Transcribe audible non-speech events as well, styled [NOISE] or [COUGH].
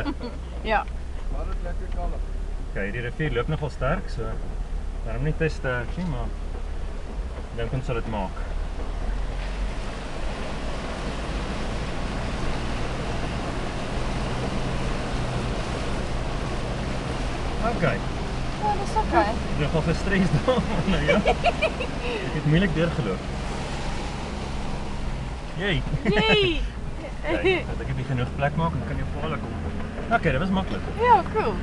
[LAUGHS] Ja. Maar dit lekker kalm. Okay, die rivier loop nogal sterk, so daarom nie te sterk nie, maar ek dink ons sal dit maak. Okay, Ja, dat is oké. ek is nogal gestres [LAUGHS] daar, nou ja. Ek het moeilik deurgeloop. Jee. Yay! Kyk, dat ek nie genoeg plek maak, dan kan jy op Okay, dit was maklik. Ja, cool.